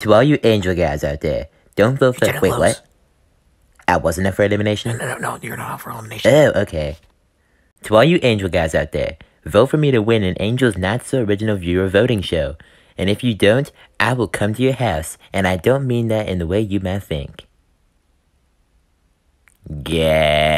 To all you angel guys out there, don't vote for. Wait, what? I wasn't up for elimination? No, no, no, you're not up for elimination. Oh, okay. To all you angel guys out there, vote for me to win an Angel's Not So Original Viewer voting show. And if you don't, I will come to your house, and I don't mean that in the way you might think. Yeah.